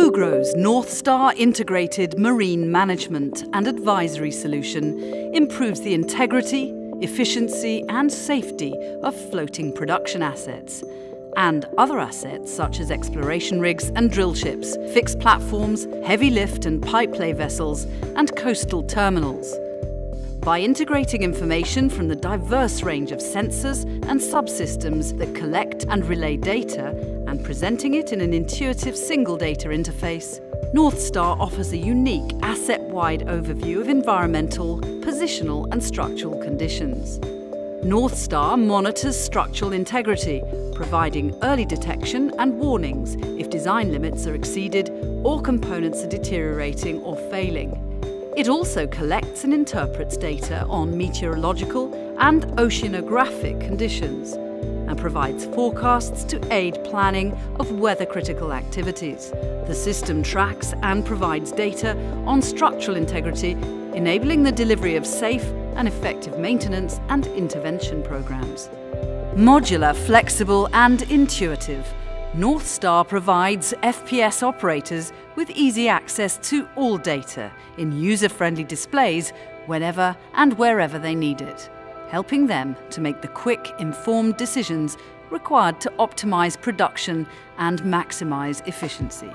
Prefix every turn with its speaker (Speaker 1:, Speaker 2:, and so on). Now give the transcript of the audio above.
Speaker 1: Fugro's Northstar integrated marine management and advisory solution improves the integrity, efficiency, and safety of floating production assets and other assets such as exploration rigs and drill ships, fixed platforms, heavy lift and pipelay vessels, and coastal terminals. By integrating information from the diverse range of sensors and subsystems that collect and relay data and presenting it in an intuitive single data interface, Northstar offers a unique asset-wide overview of environmental, positional and structural conditions. Northstar monitors structural integrity, providing early detection and warnings if design limits are exceeded or components are deteriorating or failing. It also collects and interprets data on meteorological and oceanographic conditions and provides forecasts to aid planning of weather critical activities. The system tracks and provides data on structural integrity, enabling the delivery of safe and effective maintenance and intervention programs. Modular, flexible and intuitive, Northstar provides FPS operators with easy access to all data in user-friendly displays whenever and wherever they need it, helping them to make the quick, informed decisions required to optimize production and maximize efficiency.